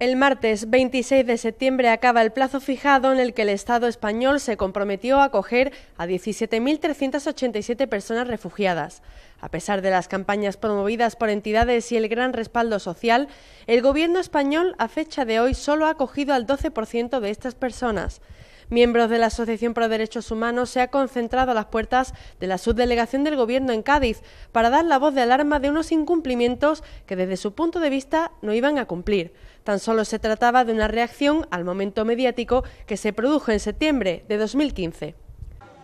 El martes 26 de septiembre acaba el plazo fijado en el que el Estado español se comprometió a acoger a 17.387 personas refugiadas. A pesar de las campañas promovidas por entidades y el gran respaldo social, el Gobierno español a fecha de hoy solo ha acogido al 12% de estas personas miembros de la Asociación Pro Derechos Humanos, se ha concentrado a las puertas de la subdelegación del Gobierno en Cádiz para dar la voz de alarma de unos incumplimientos que desde su punto de vista no iban a cumplir. Tan solo se trataba de una reacción al momento mediático que se produjo en septiembre de 2015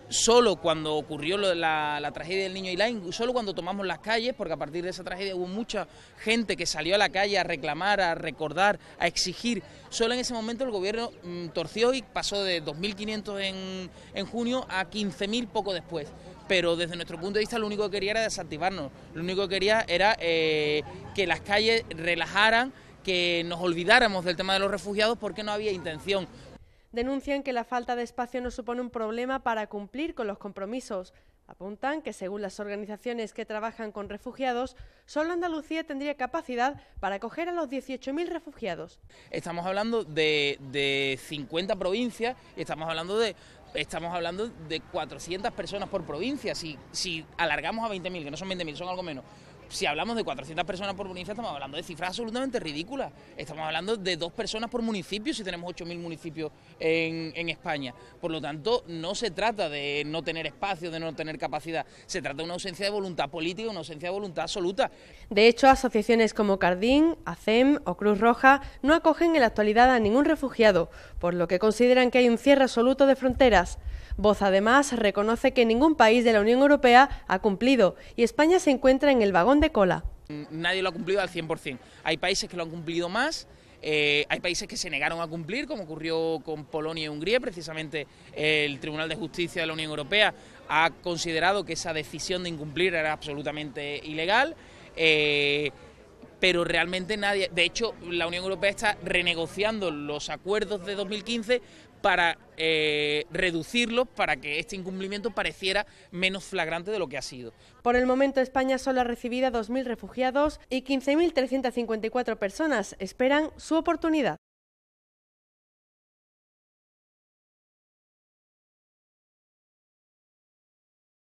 solo cuando ocurrió la, tragedia del niño Ilain, solo cuando tomamos las calles, porque a partir de esa tragedia hubo mucha gente que salió a la calle a reclamar, a recordar, a exigir, solo en ese momento el gobierno mm, torció y pasó de 2.500 en, en junio a 15.000 poco después. Pero desde nuestro punto de vista lo único que quería era desactivarnos, lo único que quería era eh, que las calles relajaran, que nos olvidáramos del tema de los refugiados porque no había intención denuncian que la falta de espacio no supone un problema para cumplir con los compromisos. Apuntan que, según las organizaciones que trabajan con refugiados, solo Andalucía tendría capacidad para acoger a los 18.000 refugiados. Estamos hablando de, 50 provincias y estamos hablando de estamos hablando de 400 personas por provincia. Si, si alargamos a 20.000, que no son 20.000, son algo menos, si hablamos de 400 personas por municipio, estamos hablando de cifras absolutamente ridículas. Estamos hablando de dos personas por municipio si tenemos 8.000 municipios en, en, España. Por lo tanto, no se trata de no tener espacio, de no tener capacidad. Se trata de una ausencia de voluntad política, una ausencia de voluntad absoluta. De hecho, asociaciones como Cardín, ACEM o Cruz Roja no acogen en la actualidad a ningún refugiado, por lo que consideran que hay un cierre absoluto de fronteras. Voz además reconoce que ningún país de la Unión Europea ha cumplido y España se encuentra en el vagón de cola. Nadie lo ha cumplido al 100%. Hay países que lo han cumplido más, eh, hay países que se negaron a cumplir, como ocurrió con Polonia y Hungría. Precisamente el Tribunal de Justicia de la Unión Europea ha considerado que esa decisión de incumplir era absolutamente ilegal. Eh, pero realmente nadie, de hecho la Unión Europea está renegociando los acuerdos de 2015 para eh, reducirlos, para que este incumplimiento pareciera menos flagrante de lo que ha sido. Por el momento España solo ha recibido 2.000 refugiados y 15.354 personas esperan su oportunidad.